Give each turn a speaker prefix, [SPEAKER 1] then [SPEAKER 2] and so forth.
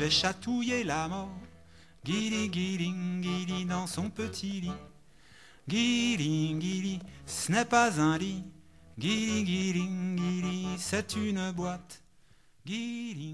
[SPEAKER 1] vais chatouiller la mort. Guili, guili, guili dans son petit lit. Guili, guili, ce n'est pas un lit. Guili, guili, c'est une boîte. Guili,